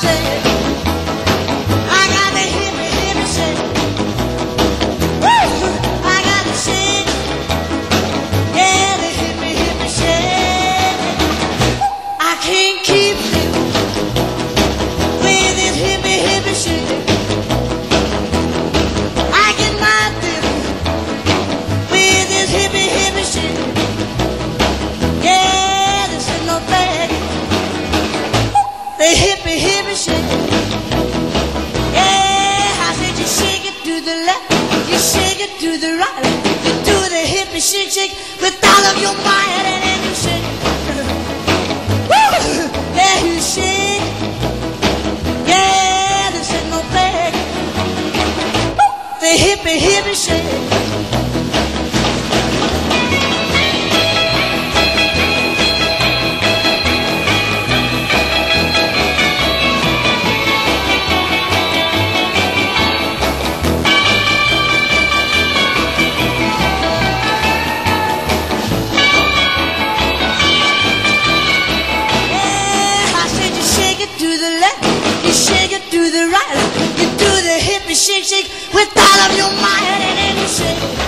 shake. I shake. Yeah, I said you shake it to the left, you shake it to the right, you do the hippie shake, shake with all of your might, hippie shake it to the right. You do the hippie shake, shake with all of your might and any shake.